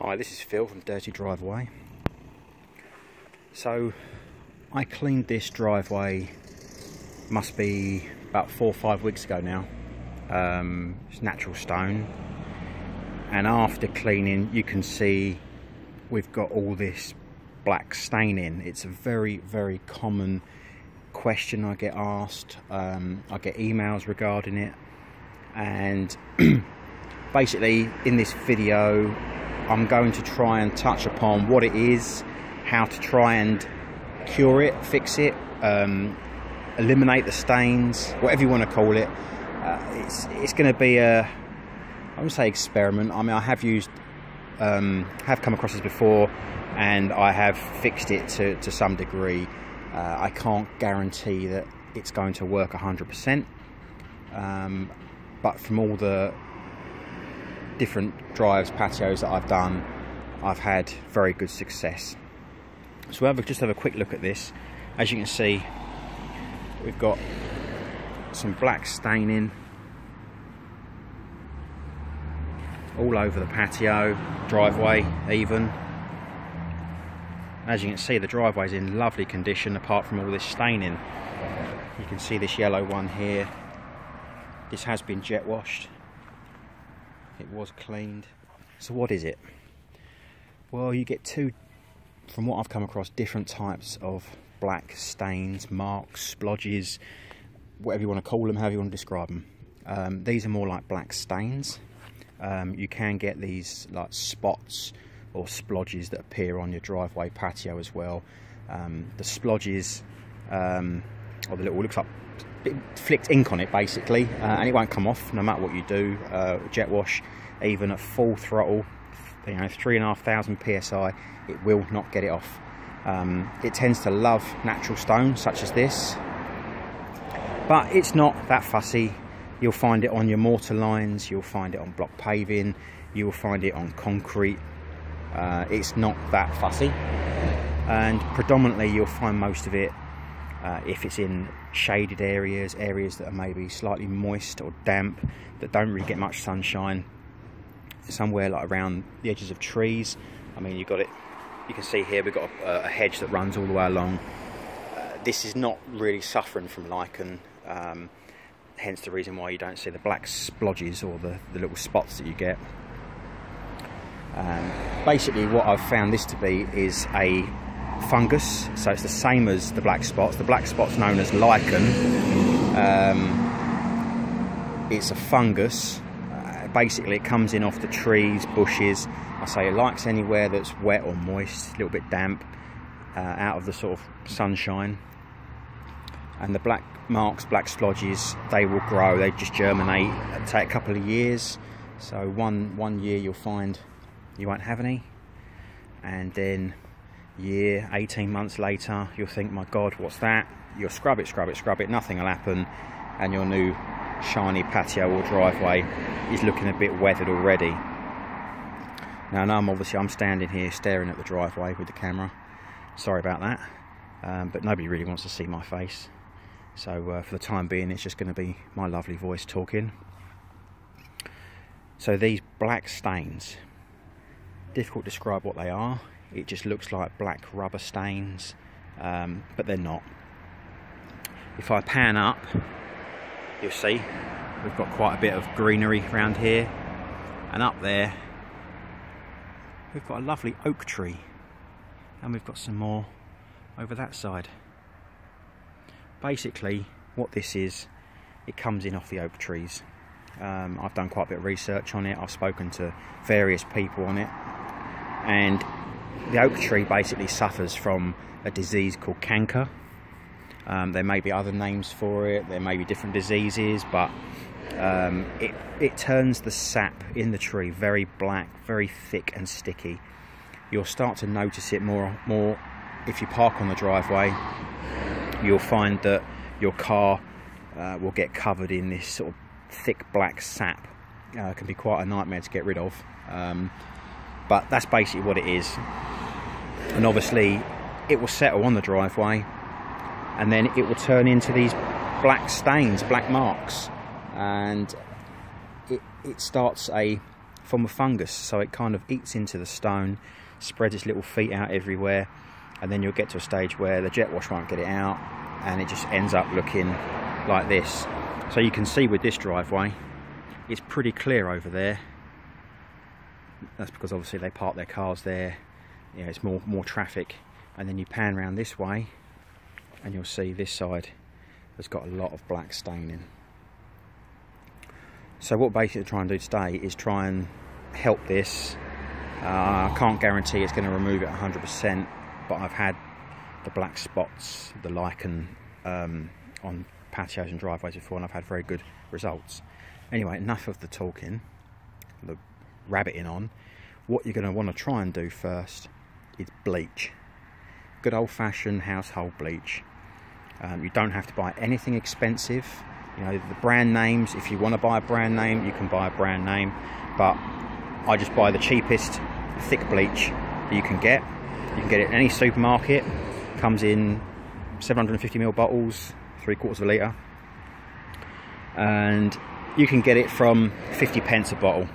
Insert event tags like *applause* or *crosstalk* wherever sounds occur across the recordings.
Hi, this is Phil from Dirty Drive-Away. So, I cleaned this driveway, must be about four or five weeks ago now. Um, it's natural stone. And after cleaning, you can see we've got all this black stain in. It's a very, very common question I get asked. Um, I get emails regarding it. And *clears throat* basically, in this video, I'm going to try and touch upon what it is, how to try and cure it, fix it, um, eliminate the stains, whatever you want to call it. Uh, it's it's going to be a I wouldn't say experiment. I mean, I have used, um, have come across this before, and I have fixed it to to some degree. Uh, I can't guarantee that it's going to work 100%, um, but from all the different drives, patios that I've done, I've had very good success. So we'll have a, just have a quick look at this. As you can see, we've got some black staining all over the patio, driveway even. As you can see, the driveway's in lovely condition apart from all this staining. You can see this yellow one here. This has been jet washed it was cleaned. So what is it? Well, you get two, from what I've come across, different types of black stains, marks, splodges, whatever you want to call them, however you want to describe them. Um, these are more like black stains. Um, you can get these like spots or splodges that appear on your driveway patio as well. Um, the splodges, um, or the little, looks like flicked ink on it basically. Uh, and it won't come off no matter what you do. Uh, jet wash even at full throttle you know three and a half thousand psi it will not get it off. Um, it tends to love natural stone such as this but it's not that fussy. You'll find it on your mortar lines you'll find it on block paving you'll find it on concrete. Uh, it's not that fussy. And predominantly you'll find most of it uh, if it's in shaded areas, areas that are maybe slightly moist or damp, that don't really get much sunshine, somewhere like around the edges of trees. I mean, you've got it, you can see here we've got a, a hedge that runs all the way along. Uh, this is not really suffering from lichen, um, hence the reason why you don't see the black splodges or the, the little spots that you get. Um, basically, what I've found this to be is a fungus, so it's the same as the black spots. The black spot's known as lichen. Um, it's a fungus. Uh, basically, it comes in off the trees, bushes. I say it likes anywhere that's wet or moist, a little bit damp, uh, out of the sort of sunshine. And the black marks, black splodges, they will grow. They just germinate. It'll take a couple of years. So one one year you'll find you won't have any, and then year, 18 months later, you'll think, my God, what's that? You'll scrub it, scrub it, scrub it, nothing will happen, and your new shiny patio or driveway is looking a bit weathered already. Now, now I'm obviously I'm standing here staring at the driveway with the camera. Sorry about that, um, but nobody really wants to see my face. So uh, for the time being, it's just going to be my lovely voice talking. So these black stains, difficult to describe what they are it just looks like black rubber stains um, but they're not. If I pan up you'll see we've got quite a bit of greenery around here. And up there we've got a lovely oak tree. And we've got some more over that side. Basically what this is it comes in off the oak trees. Um, I've done quite a bit of research on it. I've spoken to various people on it. And the oak tree basically suffers from a disease called canker. Um, there may be other names for it, there may be different diseases, but um, it, it turns the sap in the tree very black, very thick and sticky. You'll start to notice it more, more if you park on the driveway. You'll find that your car uh, will get covered in this sort of thick black sap. Uh, can be quite a nightmare to get rid of. Um, but that's basically what it is and obviously it will settle on the driveway and then it will turn into these black stains black marks and it, it starts a form of fungus. So it kind of eats into the stone, spreads its little feet out everywhere, and then you'll get to a stage where the jet wash won't get it out, and it just ends up looking like this. So you can see with this driveway, it's pretty clear over there. That's because obviously they park their cars there. Yeah, it's more more traffic. And then you pan around this way, and you'll see this side has got a lot of black staining. So what basically try and do today is try and help this. Uh, I can't guarantee it's going to remove it 100%, but I've had the black spots, the lichen um, on patios and driveways before, and I've had very good results. Anyway, enough of the talking, the rabbiting on. What you're going to want to try and do first is bleach. Good old-fashioned household bleach. Um, you don't have to buy anything expensive. You know, the brand names, if you want to buy a brand name, you can buy a brand name. But I just buy the cheapest thick bleach that you can get. You can get it in any supermarket. Comes in 750ml bottles, three quarters of a litre. And you can get it from 50 pence a bottle.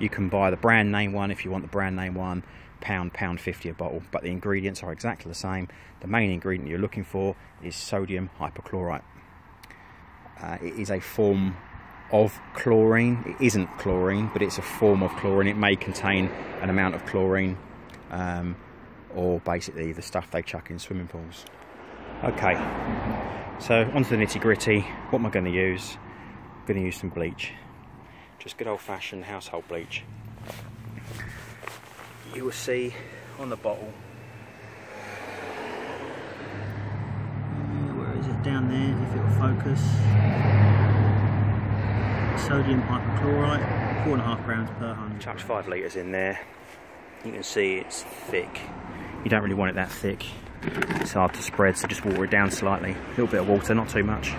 You can buy the brand name one if you want the brand name one pound, pound 50 a bottle, but the ingredients are exactly the same. The main ingredient you're looking for is sodium hypochlorite. Uh, it is a form of chlorine. It isn't chlorine, but it's a form of chlorine. It may contain an amount of chlorine, um, or basically the stuff they chuck in swimming pools. Okay, so onto the nitty gritty. What am I going to use? I'm going to use some bleach. Just good old fashioned household bleach. You will see on the bottle. Where is it? Down there if it will focus. Sodium hypochlorite four and a half grams per hundred chucked five litres in there. You can see it's thick. You don't really want it that thick. It's hard to spread so just water it down slightly. A little bit of water not too much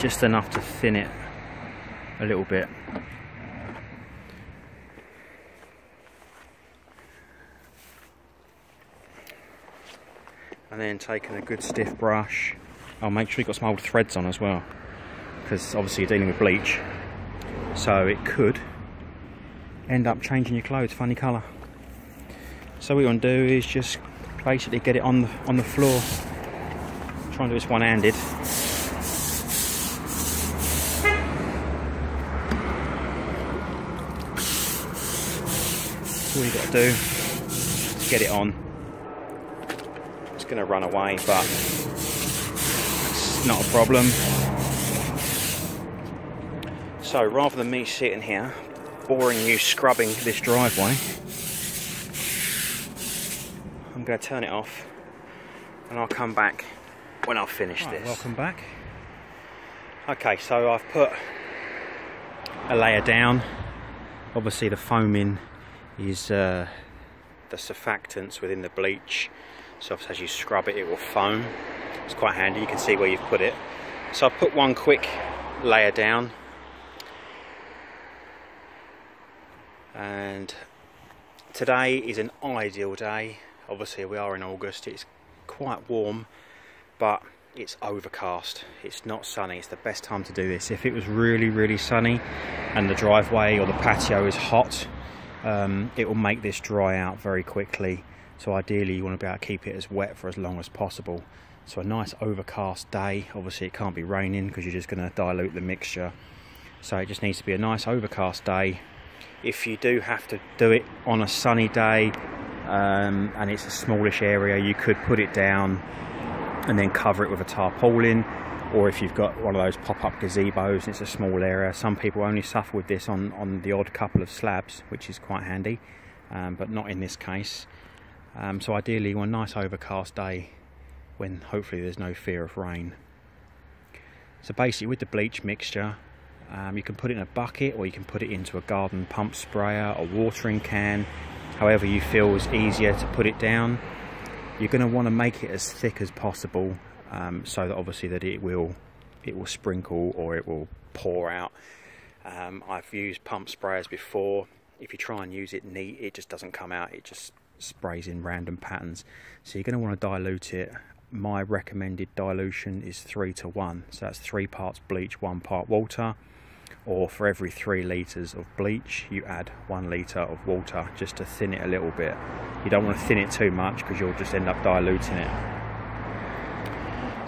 just enough to thin it a little bit. And then taking a good stiff brush, I'll make sure you've got some old threads on as well, because obviously you're dealing with bleach, so it could end up changing your clothes funny colour. So what you want to do is just basically get it on the on the floor. Try and do this one-handed. You got to do get it on. It's going to run away, but it's not a problem. So rather than me sitting here boring you scrubbing this driveway, I'm going to turn it off and I'll come back when I've finished right, this. Welcome back. Okay, so I've put a layer down. Obviously the foaming is uh, the surfactants within the bleach. So as you scrub it, it will foam. It's quite handy. You can see where you've put it. So I've put one quick layer down. And today is an ideal day. Obviously we are in August. It's quite warm, but it's overcast. It's not sunny. It's the best time to do this. If it was really, really sunny and the driveway or the patio is hot, um, it will make this dry out very quickly. So ideally you want to be able to keep it as wet for as long as possible. So a nice overcast day. Obviously it can't be raining because you're just going to dilute the mixture. So it just needs to be a nice overcast day. If you do have to do it on a sunny day um, and it's a smallish area you could put it down and then cover it with a tarpaulin or if you've got one of those pop-up gazebos and it's a small area. Some people only suffer with this on on the odd couple of slabs which is quite handy um, but not in this case. Um, so ideally on a nice overcast day when hopefully there's no fear of rain. So basically with the bleach mixture um, you can put it in a bucket or you can put it into a garden pump sprayer a watering can however you feel is easier to put it down. You're going to want to make it as thick as possible um, so that obviously that it will it will sprinkle or it will pour out. Um, I've used pump sprayers before. If you try and use it neat, it just doesn't come out. It just sprays in random patterns. So you're going to want to dilute it my recommended dilution is three to one. So that's three parts bleach, one part water. Or for every three litres of bleach, you add one litre of water just to thin it a little bit. You don't want to thin it too much because you'll just end up diluting it.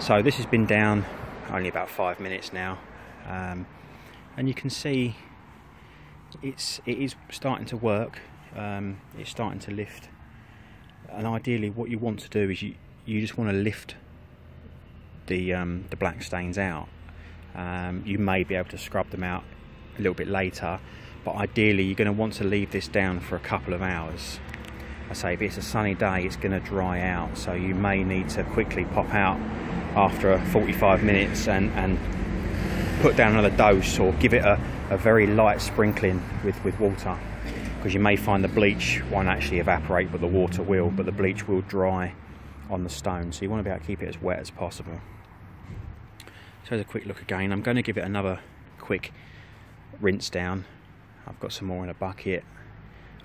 So this has been down only about five minutes now. Um, and you can see it's it is starting to work. Um, it's starting to lift. And ideally what you want to do is you you just want to lift the um, the black stains out. Um, you may be able to scrub them out a little bit later but ideally you're going to want to leave this down for a couple of hours I say if it's a sunny day it's going to dry out. So you may need to quickly pop out after 45 minutes and, and put down another dose or give it a, a very light sprinkling with, with water. Because you may find the bleach won't actually evaporate but the water will but the bleach will dry on the stone. So you want to be able to keep it as wet as possible. So there's a quick look again. I'm going to give it another quick rinse down. I've got some more in a bucket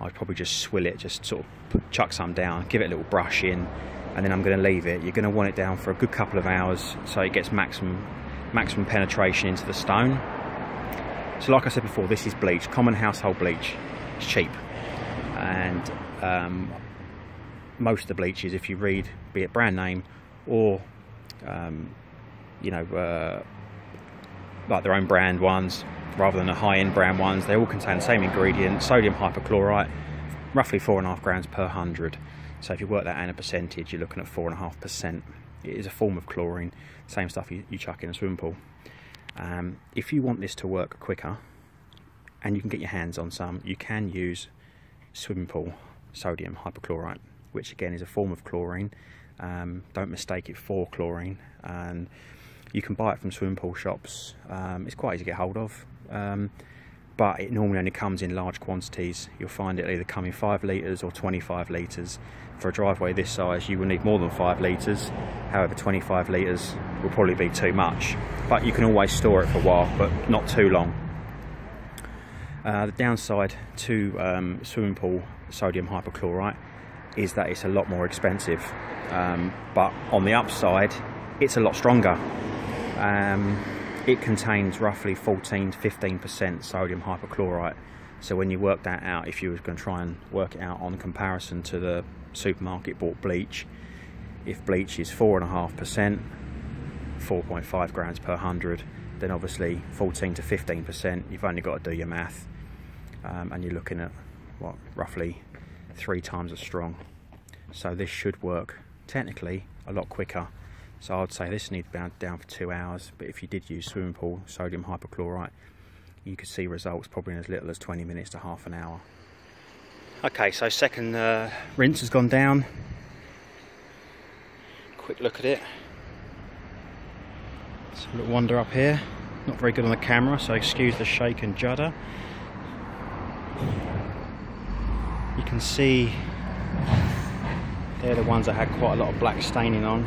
I'd probably just swill it just sort of chuck some down give it a little brush in and then I'm going to leave it you're going to want it down for a good couple of hours so it gets maximum maximum penetration into the stone. So like I said before, this is bleach, common household bleach. It's cheap. And um, most of the bleaches, if you read, be it brand name or, um, you know, uh, like their own brand ones, rather than the high-end brand ones, they all contain the same ingredient, sodium hypochlorite, roughly four and a half grams per hundred. So if you work that out in a percentage, you're looking at four and a half percent. It is a form of chlorine, same stuff you, you chuck in a swimming pool. Um, if you want this to work quicker, and you can get your hands on some, you can use swimming pool sodium hypochlorite, which again is a form of chlorine. Um, don't mistake it for chlorine. And you can buy it from swimming pool shops. Um, it's quite easy to get hold of. Um, but it normally only comes in large quantities. You'll find it either come in 5 litres or 25 litres. For a driveway this size, you will need more than 5 litres. However, 25 litres will probably be too much. But you can always store it for a while, but not too long. Uh, the downside to um, swimming pool sodium hypochlorite is that it's a lot more expensive. Um, but on the upside, it's a lot stronger. Um, it contains roughly 14 to 15% sodium hypochlorite. So when you work that out, if you were going to try and work it out on comparison to the supermarket bought bleach, if bleach is 4.5%, 4.5 grams per 100, then obviously 14 to 15%, you've only got to do your math. Um, and you're looking at, what, roughly three times as strong. So this should work technically a lot quicker so I'd say this needs to be down for two hours, but if you did use swimming pool sodium hypochlorite, you could see results probably in as little as 20 minutes to half an hour. Okay, so second uh, rinse has gone down. Quick look at it. It's a little wander up here. Not very good on the camera, so excuse the shake and judder. You can see they're the ones that had quite a lot of black staining on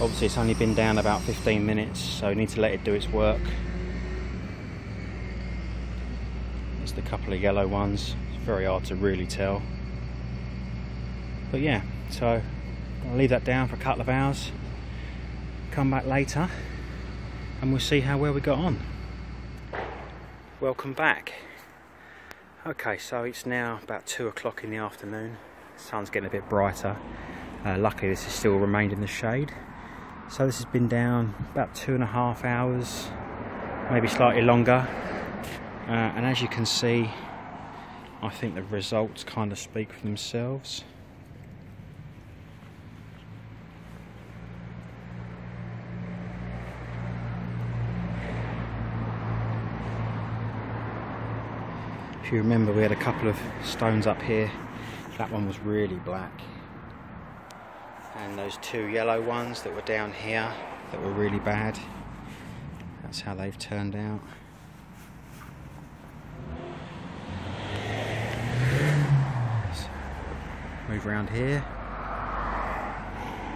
obviously it's only been down about 15 minutes so we need to let it do its work. There's the couple of yellow ones. It's very hard to really tell. But yeah so I'll leave that down for a couple of hours. Come back later and we'll see how well we got on. Welcome back. Okay so it's now about two o'clock in the afternoon. The sun's getting a bit brighter. Uh, luckily this is still remained in the shade so this has been down about two and a half hours, maybe slightly longer. Uh, and as you can see, I think the results kind of speak for themselves. If you remember, we had a couple of stones up here. That one was really black and those two yellow ones that were down here that were really bad that's how they've turned out. So, move around here.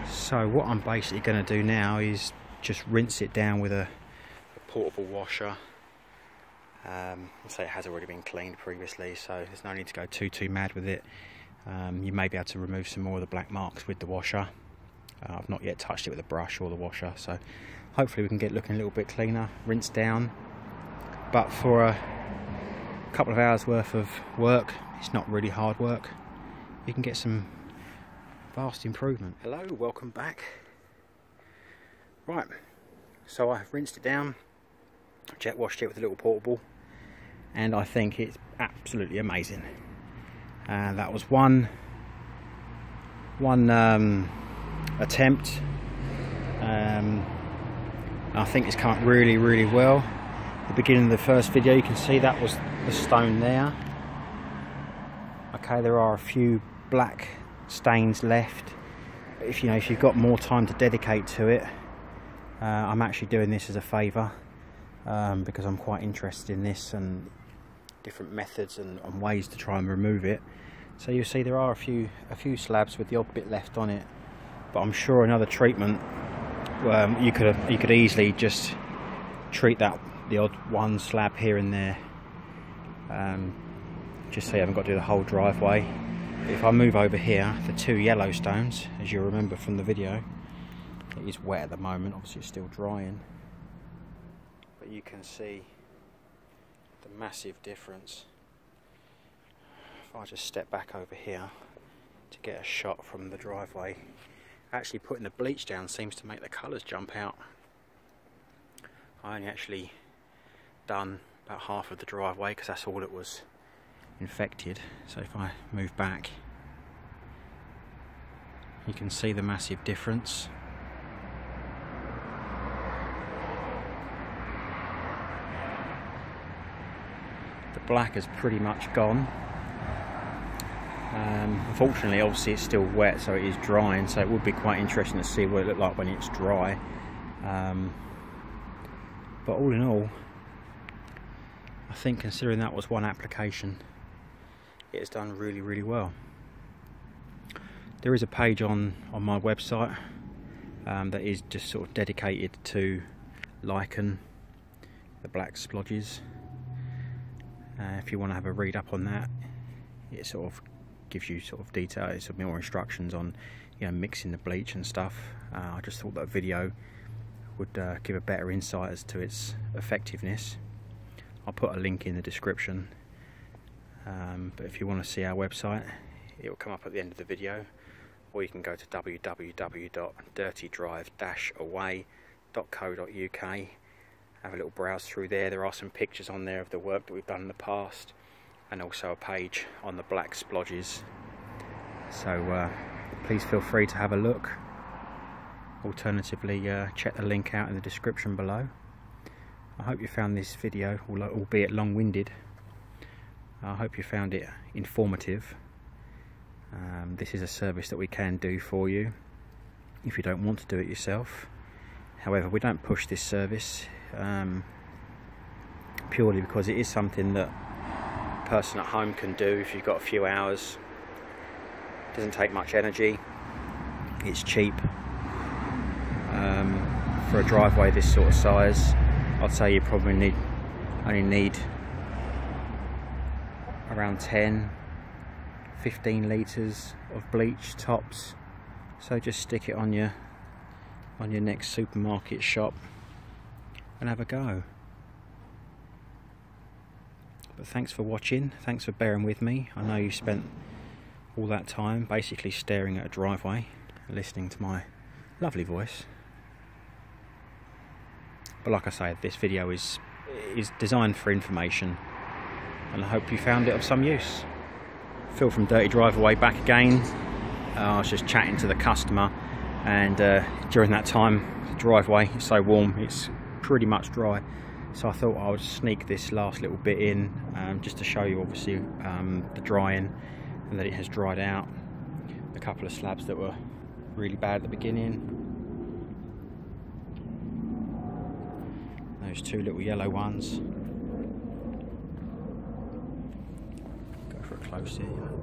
So what I'm basically going to do now is just rinse it down with a, a portable washer. Um, say it has already been cleaned previously so there's no need to go too too mad with it um, you may be able to remove some more of the black marks with the washer Uh, I've not yet touched it with a brush or the washer, so hopefully we can get looking a little bit cleaner, rinse down. But for a couple of hours worth of work, it's not really hard work. You can get some vast improvement. Hello, welcome back. Right, so I've rinsed it down, jet washed it with a little portable, and I think it's absolutely amazing. And uh, that was one one um, attempt. Um, I think it's come up really, really well. The beginning of the first video, you can see that was the stone there. Okay, there are a few black stains left. If you know, if you've got more time to dedicate to it, uh, I'm actually doing this as a favour um, because I'm quite interested in this and different methods and, and ways to try and remove it. So you'll see there are a few a few slabs with the odd bit left on it, but I'm sure another treatment um, you could you could easily just treat that the odd one slab here and there, um, just so you haven't got to do the whole driveway. If I move over here, the two yellow stones, as you remember from the video, it is wet at the moment. Obviously, it's still drying, but you can see the massive difference. If I just step back over here to get a shot from the driveway. Actually putting the bleach down seems to make the colours jump out. I only actually done about half of the driveway because that's all it was infected. So if I move back you can see the massive difference the black is pretty much gone um, unfortunately, obviously it's still wet, so it is drying, so it would be quite interesting to see what it looked like when it's dry. Um, but all in all, I think considering that was one application, it has done really, really well. There is a page on, on my website um, that is just sort of dedicated to lichen, the black splodges. Uh, if you want to have a read up on that, it sort of gives you sort of details, more instructions on you know mixing the bleach and stuff. Uh, I just thought that video would uh, give a better insight as to its effectiveness. I'll put a link in the description. Um, but if you want to see our website, it will come up at the end of the video, or you can go to www.dirtydrive-away.co.uk. Have a little browse through there. There are some pictures on there of the work that we've done in the past and also a page on the black splodges. So uh, please feel free to have a look. Alternatively uh, check the link out in the description below. I hope you found this video albeit long-winded I hope you found it informative. Um, this is a service that we can do for you if you don't want to do it yourself. However we don't push this service um, purely because it is something that a person at home can do if you've got a few hours. It Doesn't take much energy. It's cheap. Um, for a driveway this sort of size, I'd say you probably need only need around 10 15 litres of bleach tops so just stick it on your on your next supermarket shop and have a go but thanks for watching, thanks for bearing with me. I know you spent all that time basically staring at a driveway, listening to my lovely voice. But like I say, this video is is designed for information and I hope you found it of some use. Phil from Dirty Drive-Away back again. Uh, I was just chatting to the customer and uh, during that time the driveway is so warm it's pretty much dry. So I thought I would sneak this last little bit in um, just to show you obviously um, the drying and that it has dried out. A couple of slabs that were really bad at the beginning. Those two little yellow ones. Go for a close here